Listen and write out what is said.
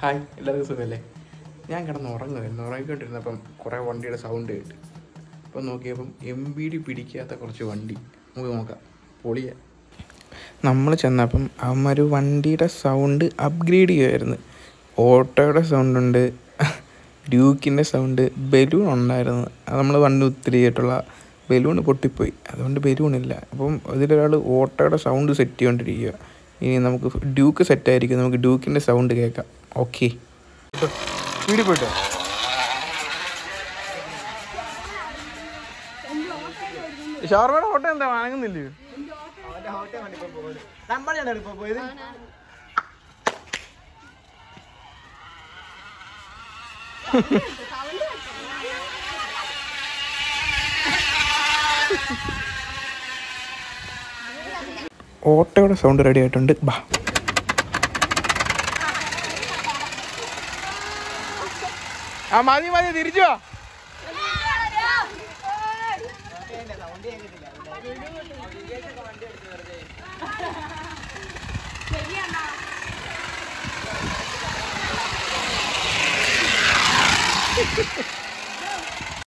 Hi എല്ലാവർക്കും സുഖമല്ലേ? ഞാൻ കിടന്ന് ഉറങ്ങുമായിരുന്നു ഉറങ്ങിക്കൊണ്ടിരുന്നപ്പം കുറേ വണ്ടിയുടെ സൗണ്ട് കേട്ടു. അപ്പം നോക്കിയപ്പം എം ബി ഡി പിടിക്കാത്ത കുറച്ച് വണ്ടി. നമുക്ക് നോക്കാം. പൊളിയ. നമ്മൾ ചെന്നപ്പം അവന്മാർ വണ്ടിയുടെ സൗണ്ട് അപ്ഗ്രേഡ് ചെയ്യുമായിരുന്നു ഓട്ടോയുടെ സൗണ്ടുണ്ട് ഡ്യൂക്കിന്റെ സൗണ്ട് ബലൂൺ ഉണ്ടായിരുന്നു. അത് നമ്മൾ വണ്ടി ഒത്തിരി ആയിട്ടുള്ള ബലൂൺ പൊട്ടിപ്പോയി. അതുകൊണ്ട് ബലൂണില്ല അപ്പം ഇതിലൊരാൾ ഓട്ടോയുടെ സൗണ്ട് സെറ്റ് ചെയ്തുകൊണ്ടിരിക്കുക ഇനി നമുക്ക് ഡ്യൂക്ക് സെറ്റ് സെറ്റായിരിക്കും. നമുക്ക് ഡ്യൂക്കിന്റെ സൗണ്ട് കേൾക്കാം. ഓക്കെ വീട് പോയിട്ടോ? ഷവർമയുടെ ഫോട്ടോ എന്താ? വാങ്ങുന്നില്ലേ ഓട്ടോയുടെ സൗണ്ട് റെഡി ആയിട്ടുണ്ട്. ബാ. ആ മതി മതി തിരിച്ചു വാ. ശരിയെന്നാ